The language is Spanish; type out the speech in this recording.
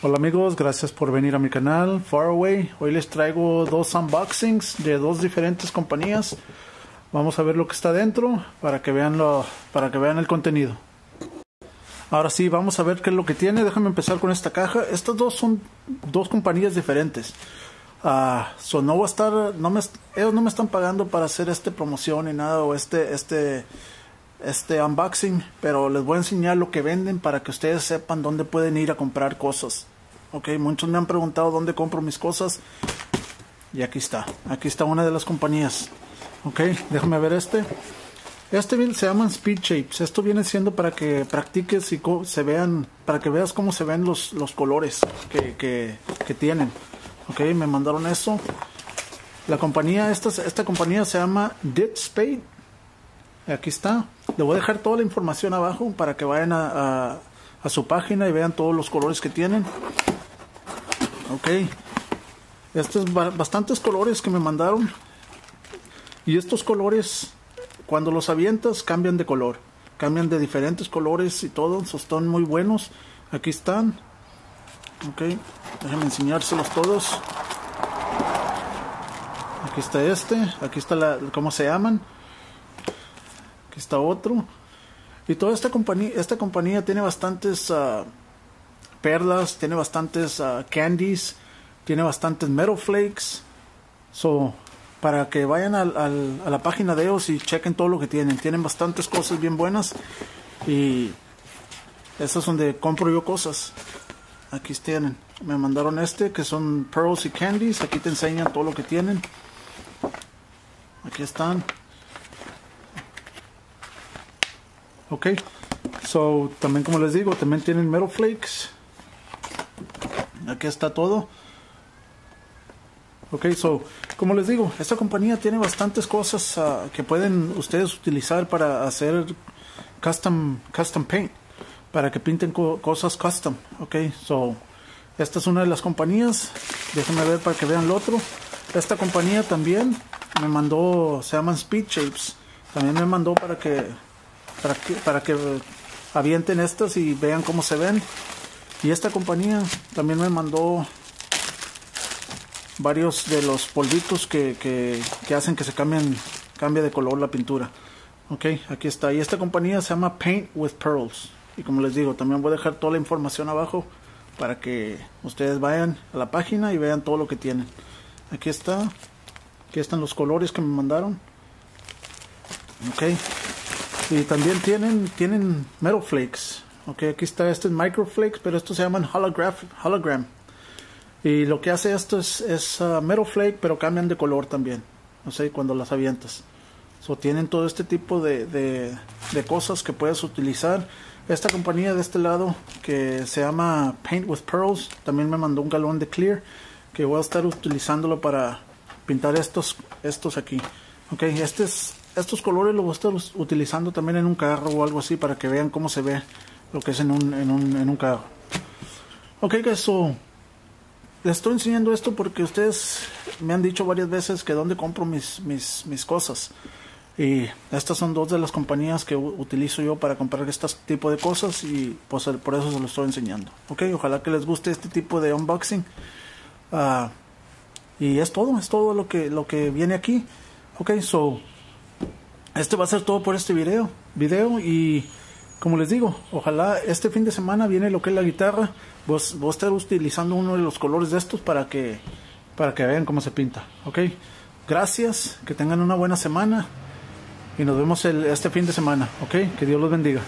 Hola amigos, gracias por venir a mi canal Faraway. Hoy les traigo dos unboxings de dos diferentes compañías. Vamos a ver lo que está dentro para que vean lo, para que vean el contenido. Ahora sí, vamos a ver qué es lo que tiene. Déjame empezar con esta caja. Estas dos son dos compañías diferentes. So no va a estar, ellos no me están pagando para hacer este promoción ni nada o este, este, este unboxing, pero les voy a enseñar lo que venden para que ustedes sepan dónde pueden ir a comprar cosas. Ok, muchos me han preguntado dónde compro mis cosas y aquí está, aquí está una de las compañías. Ok, déjame ver este. Este se llaman Speed Shapes. Esto viene siendo para que practiques y se vean, para que veas cómo se ven los, los colores que, que, que tienen. Ok, me mandaron eso. La compañía, esta, esta compañía se llama Dit Spade. Aquí está. Le voy a dejar toda la información abajo para que vayan a, su página y vean todos los colores que tienen. Ok. Estos bastantes colores que me mandaron. Y estos colores, cuando los avientas, cambian de color. Cambian de diferentes colores y todo. Están muy buenos. Aquí están. Ok. Déjenme enseñárselos todos. Aquí está este. Aquí está la, cómo se llaman. Aquí está otro. Y toda esta compañía, esta compañía tiene bastantes uh, perlas, tiene bastantes uh, candies, tiene bastantes metal flakes. So, para que vayan al, a la página de ellos y chequen todo lo que tienen. Tienen bastantes cosas bien buenas. Y eso es donde compro yo cosas. Aquí tienen. Me mandaron este que son pearls y candies. Aquí te enseñan todo lo que tienen. Aquí están. Ok. So, también como les digo, también tienen metal flakes. Aquí está todo. Ok, so, como les digo, esta compañía tiene bastantes cosas uh, que pueden ustedes utilizar para hacer custom, custom paint para que pinten cosas custom. Ok, so esta es una de las compañías. Déjenme ver para que vean lo otro. Esta compañía también me mandó, se llaman Speed Shapes. También me mandó para que, para que, para que avienten estas y vean cómo se ven. Y esta compañía también me mandó varios de los polvitos que, que, que hacen que se cambien, cambie de color la pintura. Ok, aquí está. Y esta compañía se llama Paint with Pearls. Y como les digo, también voy a dejar toda la información abajo para que ustedes vayan a la página y vean todo lo que tienen. Aquí está. Aquí están los colores que me mandaron. Ok. Y también tienen, tienen metal flakes. Ok, aquí está este micro flakes, pero estos se llaman holograph, hologram. Y lo que hace esto es, es uh, metal flake, pero cambian de color también. No sé, cuando las avientas. So, tienen todo este tipo de, de, cosas que puedes utilizar esta compañía de este lado que se llama Paint with Pearls también me mandó un galón de clear que voy a estar utilizándolo para pintar estos estos aquí. Ok, este estos colores los voy a estar utilizando también en un carro o algo así para que vean cómo se ve lo que es en un, en un, en un carro. Ok, eso les estoy enseñando esto porque ustedes me han dicho varias veces que dónde compro mis, mis, mis cosas. Y estas son dos de las compañías que utilizo yo para comprar este tipo de cosas y pues por eso se lo estoy enseñando. Ok, ojalá que les guste este tipo de unboxing. Uh, y es todo, es todo lo que, lo que viene aquí. Ok, so este va a ser todo por este video. Video y como les digo, ojalá este fin de semana viene lo que es la guitarra. Vos, voy a estar utilizando uno de los colores de estos para que, para que vean cómo se pinta. Ok, gracias, que tengan una buena semana y nos vemos el, este fin de semana, ¿ok? Que Dios los bendiga.